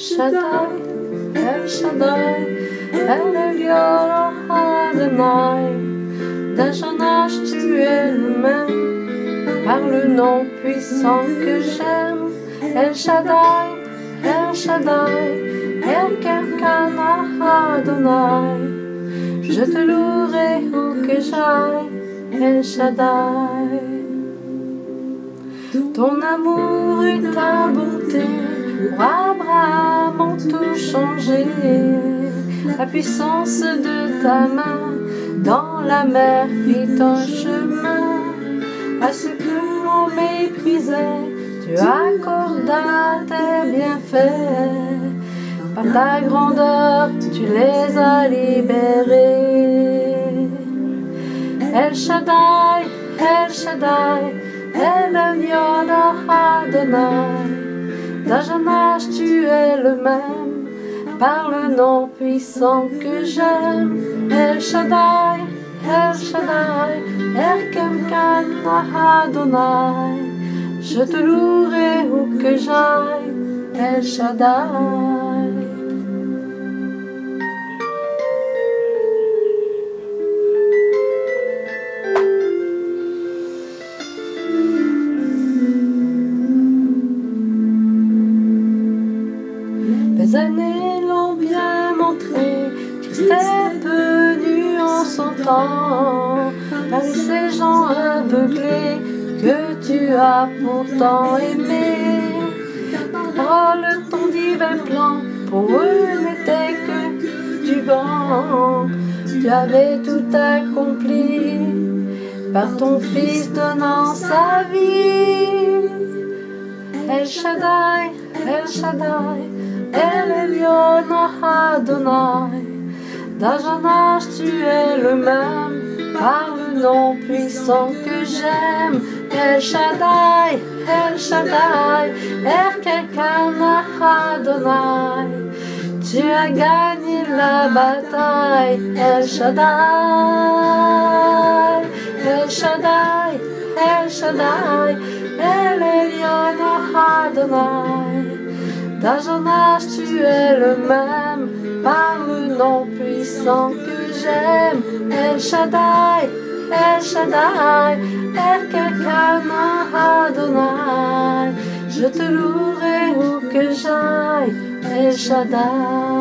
Shaddai, El Shaddai, El Elyon Adonai. D'âge en âge, tu es le même, par le nom puissant que j'aime. El Shaddai, El Shaddai, El Kelkana Adonai. Je te louerai où que j'aille, El Shaddai. Ton amour et ta bonté ont tout changé. La puissance de ta main dans la mer fit un chemin. À ce que l'on méprisait, tu accordas tes bienfaits. Par ta grandeur, tu les as libérés. El Shaddai, El Shaddai, El Adonai. En âge, tu es le même, par le nom puissant que j'aime. El Shaddai, El Shaddai, El Kemkan Adonai. Je te louerai où que j'aille, El Shaddai. Années l'ont bien montré, Christ est venu en son temps, parmi ces gens aveuglés que tu as pourtant aimés. Parole, ton divin plan, pour eux n'était que du vent. Tu avais tout accompli par ton Fils donnant sa vie. El Shaddai, El Shaddai, El Elyon Adonai. Âge, tu es le même, par le nom puissant que j'aime. El Shaddai, El Shaddai, El Kekana Adonai. Tu as gagné la bataille, El Shaddai, El Shaddai, El Shaddai, El Elyon Adonai. D'âge en âge, tu es le même, par le nom puissant que j'aime. El Shaddai, El Shaddai, El Kekana Adonai. Je te louerai où que j'aille, El Shaddai.